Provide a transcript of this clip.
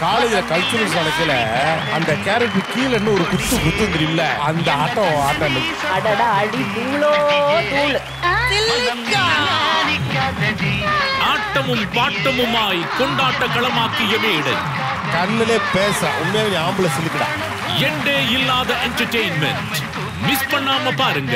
காலேஜ்ல கல்ச்சுரல்ஸ் நடக்கல அந்த கேரக்டர் கீழே ஒரு குத்து குத்து தெரியும்ல அந்த ஆட்டம் ஆட்டம் அடடா அடி தூளோ தூள். ஆட்டமும் பாட்டமுமாய் கொண்டாட்ட களமாக்கிய மேடை. கண்ணுலே பேச உண்மையாவே ஆம்பளை சிலுக்குடா எண்டே இல்லாத என்டர்டெயின்மெண்ட் மிஸ் பண்ணாம பாருங்க.